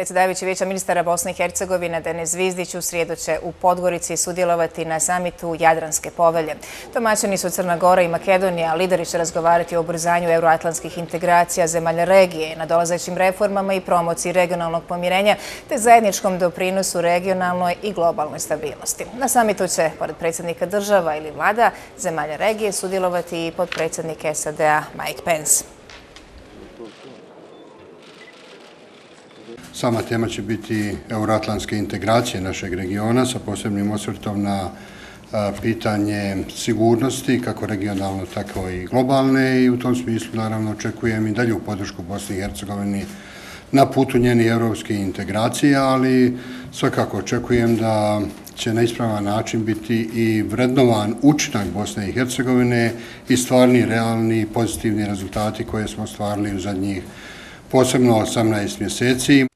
Predsjedavajući vijeća ministara Bosne i Hercegovine Denis Zvizdić u srijedu će u Podgorici sudjelovati na samitu Jadranske povelje. Domaćani su Crna Gora i Makedonija, lideri će razgovarati o ubrzanju euroatlantskih integracija zemalja regije, na dolazećim reformama i promociji regionalnog pomirenja te zajedničkom doprinosu regionalnoj i globalnoj stabilnosti. Na samitu će, pored predsjednika država ili vlada, zemalja regije sudjelovati i podpredsjednik SAD-a Mike Pence. Sama tema će biti euroatlantske integracije našeg regiona sa posebnim osvrtom na e, pitanje sigurnosti, kako regionalno, tako i globalne i u tom smislu naravno očekujem i dalju podršku Bosni i Hercegovini na putu njeni evropske integracije, ali svakako očekujem da će na ispravan način biti i vrednovan učinak Bosne i Hercegovine i stvarni, realni, pozitivni rezultati koje smo stvarili u zadnjih posebno 18 mjeseci.